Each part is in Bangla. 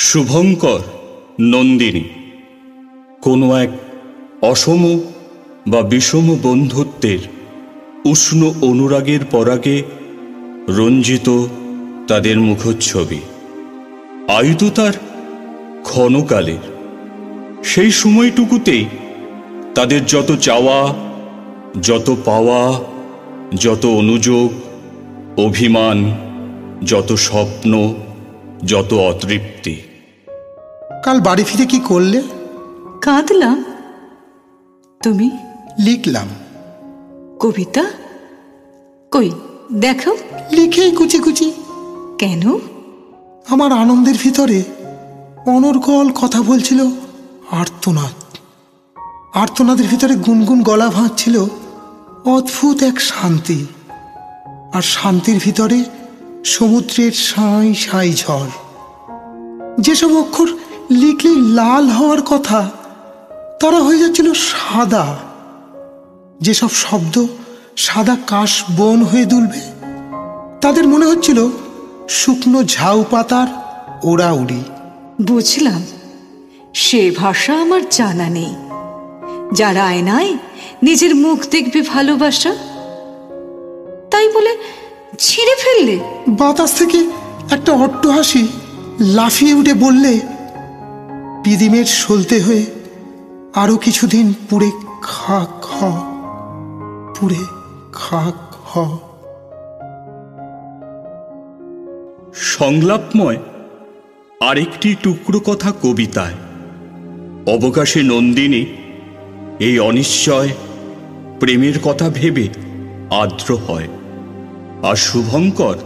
শুভঙ্কর নন্দিনী। কোনো এক অসম বা বিষম বন্ধুত্বের উষ্ণ অনুরাগের পরাগে রঞ্জিত তাদের মুখচ্ছবি। আয়ু তার ক্ষণকালের। সেই সময়টুকুতেই তাদের যত চাওয়া, যত পাওয়া, যত অনুযোগ, অভিমান, যত স্বপ্ন, যত অতৃপ্তি। কাল বাড়ি ফিরে কি করলে? কাঁদলাম। তুমি? লিখলাম। কবিতা? কই দেখো। লিখেই কুচি কুচি। কেন? আমার আনন্দের ভিতরে অনর্গল কথা বলছিল আর্তনাদ। আর্তনাদের ভিতরে গুনগুন গলা ভাঁজছিল অদ্ভুত এক শান্তি। আর শান্তির ভিতরে সমুদ্রের সাঁই সাঁই ঝড়। যেসব অক্ষর লিখলেই লাল হওয়ার কথা তারা হয়ে যাচ্ছিল সাদা। যেসব শব্দ সাদা কাশ বন হয়ে দুলবে তাদের মনে হচ্ছিল শুকনো ঝাউ পাতার ওড়া উড়ি বুঝলাম সে ভাষা আমার জানা নেই। যার আয়নায় নিজের মুখ দেখবে ভালোবাসা তাই বলে ছিঁড়ে ফেললে। বাতাস থেকে একটা অট্ট হাসি লাফিয়ে উঠে বললে পিদিমের সলতে হয়ে আরও কিছুদিন পুড়ে খাক হ। পুড়ে খাক হ। সংলাপময় আরেকটি টুকরো কথা কবিতায়। অবকাশে নন্দিনী এই অনিশ্চয় প্রেমের কথা ভেবে আর্দ্র হয়। আর শুভঙ্কর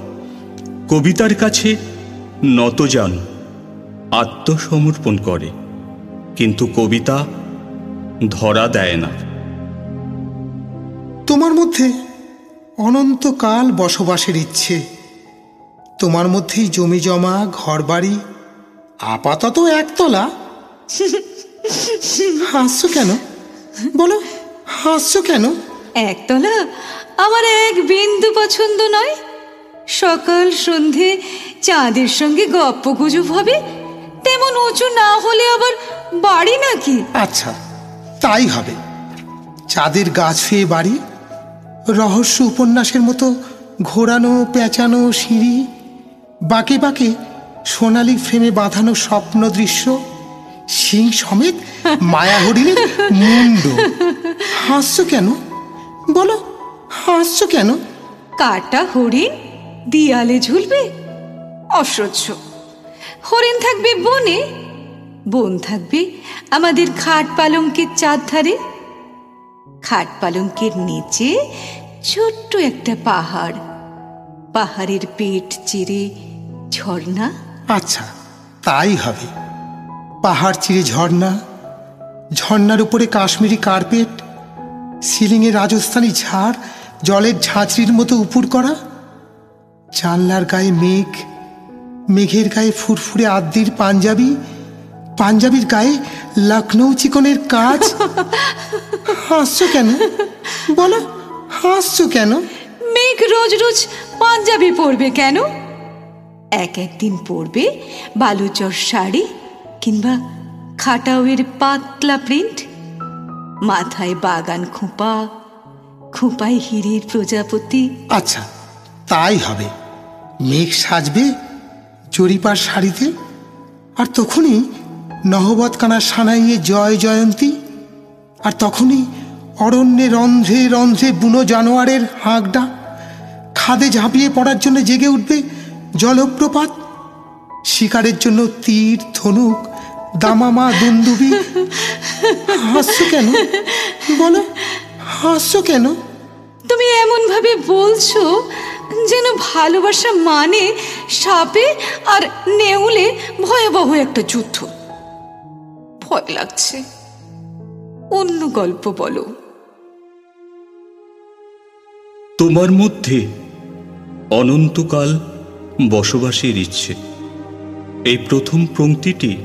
কবিতার কাছে নতজান আত্মসমর্পণ করে কিন্তু কবিতা ধরা দেয় না। তোমার মধ্যে অনন্তকাল বসবাসের ইচ্ছে। তোমার মধ্যেই জমি জমা ঘর বাড়ি আপাতত একতলা। হাসছো কেন? বলো হাসছো কেন? একতলা আমার এক বিন্দু পছন্দ নয়। সকাল সন্ধে চাঁদের সঙ্গে গপ্প গুজব হবে। তেমন উঁচু না হলে আবার বাড়ি নাকি? আচ্ছা তাই হবে। চাঁদের গাছ ফেয়ে বাড়ি রহস্য উপন্যাসের মতো ঘোরানো পেঁচানো সিঁড়ি বাঁকে বাঁকে সোনালি ফ্রেমে বাঁধানো স্বপ্ন দৃশ্য সিং সমেত মায়া হরিণের মুন্ড। হাসছো কেন? বলো হাসছো কেন? কাটা হরিণ দিয়ালে ঝুলবে অসহ্য। হরিণ থাকবে বনে? বন থাকবে আমাদের খাট পালঙ্কের চাঁদ ধারে। খাট পালঙ্কের নিচে ছোট্ট একটা পাহাড়। পাহাড়ের পেট চিরে ঝর্ণা। আচ্ছা তাই হবে। পাহাড় চিরে ঝর্ণা, ঝর্ণার উপরে কাশ্মীরি কার্পেট, সিলিংয়ে রাজস্থানী ঝাড়, জলের ঝাঁঝরির মতো উপুর করা, জানলার গায়ে মেঘ মেঘের গায়ে ফুরফুরে আদ্যির পাঞ্জাবি পাঞ্জাবির গায়ে লখনৌ চিকনের কাজ। হাসছো কেন? বলো হাসছো কেন? মেঘ রোজ রোজ পাঞ্জাবি পরবে কেন? এক একদিন পরবে বালুচর শাড়ি কিংবা খাটাওয়ের পাতলা প্রিন্ট। মাথায় বাগান খোঁপা খোঁপায় হিরের প্রজাপতি। আচ্ছা তাই হবে। মেঘ সাজবে জরিপার শাড়িতে, আর তখনই নহবত কানা সানাইয়ে জয় জয়ন্তী, আর তখনই অরণ্যে রন্ধ্রে রন্ধ্রে বুনো জানোয়ারের হাঁকডা খাদে ঝাঁপিয়ে পড়ার জন্য জেগে উঠবে জলপ্রপাত, শিকারের জন্য তীর, ধনুক, দামামা, দুন্দুবি। হাসছো কেন? বলো, হাসছো কেন? তুমি এমন ভাবে বলছো যেন ভালোবাসা মানে সাপে আর নেউলে ভয়াবহ একটা যুদ্ধ। ভয় লাগছে। অন্য গল্প বলো। তোমার মধ্যে অনন্তকাল বসবাসের ইচ্ছে। এই প্রথম পংক্তিটি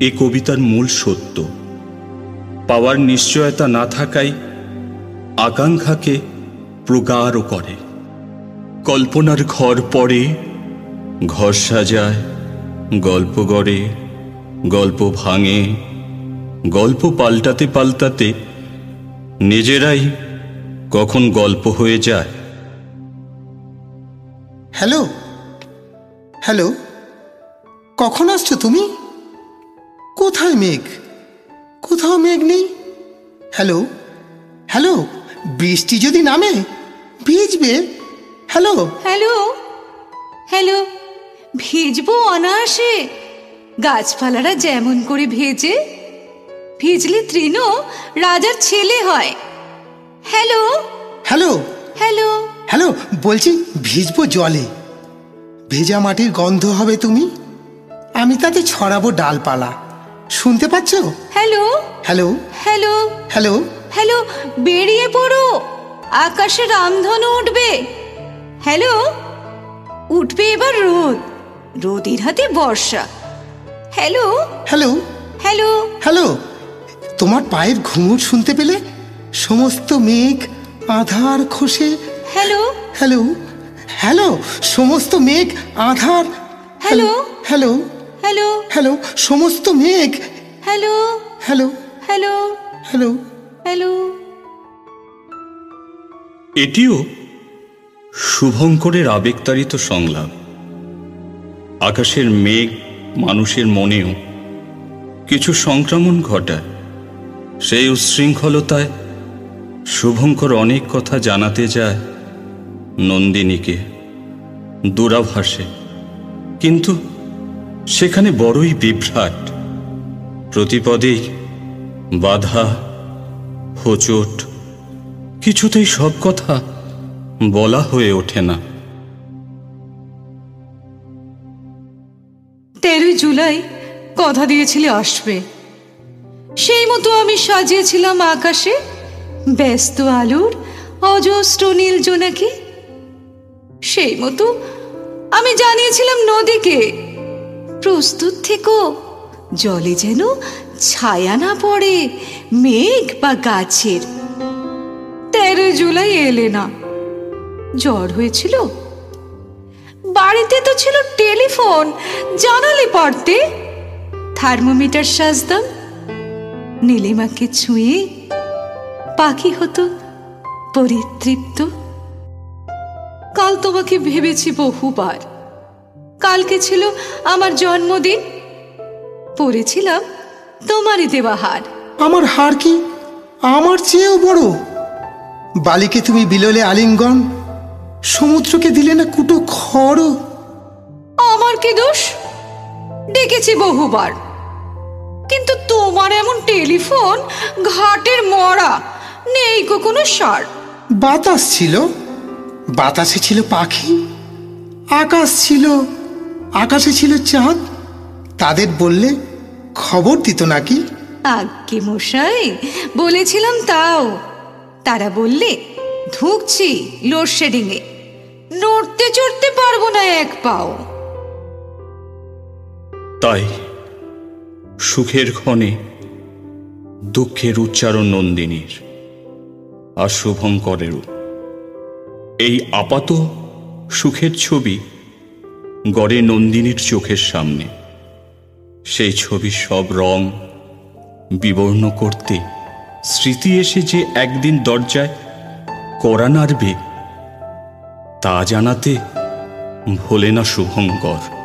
এ কবিতার মূল সত্য। পাওয়ার নিশ্চয়তা না থাকায় আকাঙ্ক্ষাকে প্রগাঢ় করে। কল্পনার ঘর পড়ে ঘর সাজায় গল্প গড়ে গল্প ভাঙে গল্প পাল্টাতে পাল্টাতে নিজেরাই কখন গল্প হয়ে যায়। হ্যালো? হ্যালো? কখন আসছো তুমি? কোথায় মেঘ? কোথাও মেঘ নেই? হ্যালো? হ্যালো? বৃষ্টি যদি নামে ভিজবে? হ্যালো? হ্যালো? হ্যালো? ভিজবো অনায়াসে। গাছপালারা যেমন করে ভেজে ভিজলে তৃণ রাজার ছেলে হয়। হ্যালো? হ্যালো? হ্যালো? হ্যালো বলছি ভিজবো জলে। ভেজা মাটির গন্ধ হবে তুমি? আমি তাতে ছড়াবো ডালপালা। শুনতে পাচ্ছ? Hello? Hello? Hello? Hello? Hello বেরিয়ে পড়ো। আকাশে রামধনু উঠবে। হ্যালো? উঠবে এবার রোদ। রোদের হাতে বর্ষা হ্যালো হ্যালো হ্যালো হ্যালো তোমার পায়ের ঘুঙুর শুনতে পেলে সমস্ত মেঘ আধার খসে হ্যালো হ্যালো হ্যালো সমস্ত মেঘ আধার হ্যালো? হ্যালো হ্যালো হ্যালো সমস্ত মেঘ hello hello hello hello hello এটিও শুভঙ্করের আবেগতাড়িত সংলাপ আকাশের মেঘ মানুষের মনেও কিছু সংক্রমণ ঘটায়। সেই উচ্ছৃঙ্খলতায় শুভঙ্কর অনেক কথা জানাতে যায় নন্দিনীকে, দূরাভাসে। কিন্তু সেখানে বড়ই বিভ্রাট। প্রতিপদেই বাধা, হোচট, কিছুতেই সব কথা বলা হয়ে ওঠে না। জুলাই কথা দিয়েছিলে আসবে সেই মতো আমি সাজিয়েছিলাম আকাশে, ব্যস্ত আলোর অজস্র নীল জোনাকি। সেই মতো আমি জানিয়েছিলাম নদীকে, প্রস্তুত থেকো, জলে যেন ছায়া না পড়ে মেঘ বা গাছের। তেরোই জুলাই এলে না, জ্বর হয়েছিল বাড়িতে তো ছিল টেলিফোন। জানালে পারতে থার্মোমিটার সাজতাম। নীলিমাকে ছুঁয়ে পাখি হতো, পরিতৃপ্ত। কাল তোমাকে ভেবেছি বহুবার। কালকে ছিল আমার জন্মদিন। পড়েছিলাম তোমারই দেওয়া হার। আমার হার কি? আমার চেয়েও বড়। বালিকে তুমি বিললে আলিঙ্গন, সমুদ্রকে দিলে না কুটো খড়। আমার কি দোষ? ডেকেছি বহুবার। কিন্তু তোমার এমন টেলিফোন ঘাটের মরা নেই গো কোনো সার। বাতাস ছিল বাতাসে ছিল পাখি আকাশ ছিল আকাশে ছিল চাঁদ। তাদের বললে খবর দিত নাকি? আজ্ঞে মশাই বলেছিলাম তাও। তারা বললে ধুকছি লোডশেডিং এ নড়তে চড়তে পারব না এক পাও। তাই সুখের ক্ষণে, দুঃখের উচ্চারণ নন্দিনীর, আর শুভঙ্করেরও এই আপাত সুখের ছবি গড়ে নন্দিনীর চোখের সামনে। সেই ছবির সব রং বিবর্ণ করতে স্মৃতি এসে যে একদিন দরজায় কড়া নাড়বে, তা জানাতে ভোলে না শুভঙ্কর।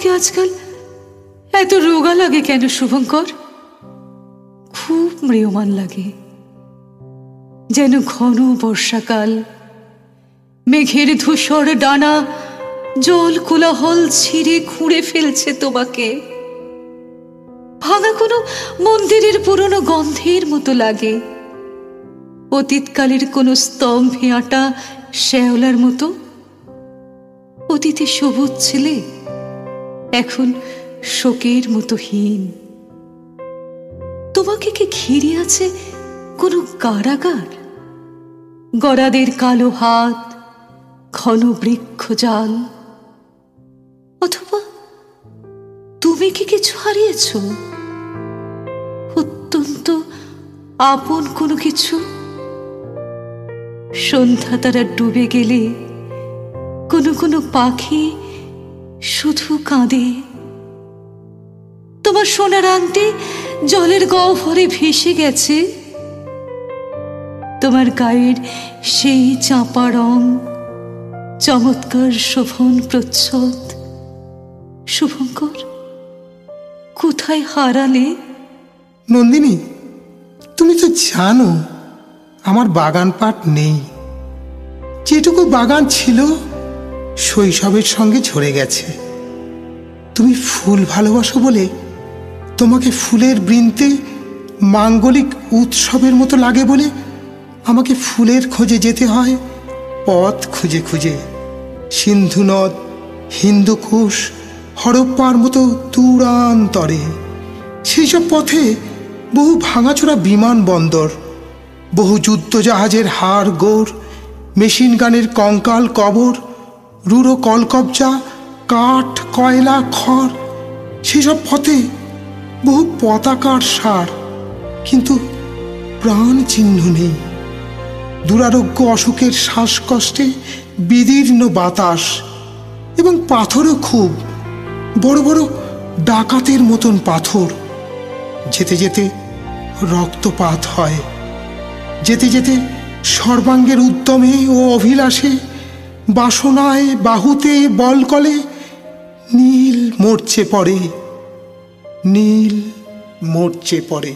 তোমাকে আজকাল? এত রোগা লাগে কেন শুভঙ্কর? খুব ম্রিয়মান লাগে। যেন ঘন বর্ষাকাল, মেঘের ধূসর ডানা, জল কোলাহল ছিঁড়ে খুঁড়ে ফেলছে তোমাকে। ভাঙা কোনো মন্দিরের পুরনো গন্ধের মতো লাগে। অতীতকালের কোনো স্তম্ভে আটা শ্যাওলার মতো। অতীতে সবুজ ছেলে। এখন শোকের মতো হীন। তোমাকে কি ঘিরে আছে কোনো কারাগার? গড়াদের কালো হাত, ঘন বৃক্ষ জাল। অথবা তুমি কি কিছু হারিয়েছ? অত্যন্ত আপন কোনো কিছু? সন্ধ্যা তারা ডুবে গেলে কোনো কোনো পাখি শুধু কাঁদে। তোমার সোনার আংটি জলের গহ্বরে ভেসে গেছে। তোমার গায়ের সেই চাপা রং, চমৎকার শোভন প্রচ্ছদ। শুভঙ্কর, কোথায় হারালে? নন্দিনী, তুমি তো জানো, আমার বাগান পাট নেই। যেটুকু বাগান ছিল শৈশবের সঙ্গে ঝরে গেছে। তুমি ফুল ভালোবাসো বলে তোমাকে ফুলের বৃন্তে মাঙ্গলিক উৎসবের মতো লাগে বলে আমাকে ফুলের খোঁজে যেতে হয়, পথ খুঁজে খুঁজে। সিন্ধু নদ হিন্দুকুশ হরপ্পার মতো দূরান্তরে। সেই সব পথে বহু ভাঙাচোরা বিমানবন্দর বহু যুদ্ধজাহাজের হাড় গোড় মেশিন গানের কঙ্কাল কবর রুড়ো কলকবজা, কাঠ, কয়লা, খড়, সেসব পথে বহু পতাকার সার। কিন্তু প্রাণ চিহ্ন নেই। দুরারোগ্য অসুখের শ্বাসকষ্টে বিদীর্ণ বাতাস এবং পাথরও খুব। বড় বড় ডাকাতের মতন পাথর। যেতে যেতে রক্তপাত হয়। যেতে যেতে সর্বাঙ্গের উদ্যমে ও অভিলাষে বাসনায় বাহুতে বলকলে নীল মরচে পড়ে নীল মরচে পড়ে।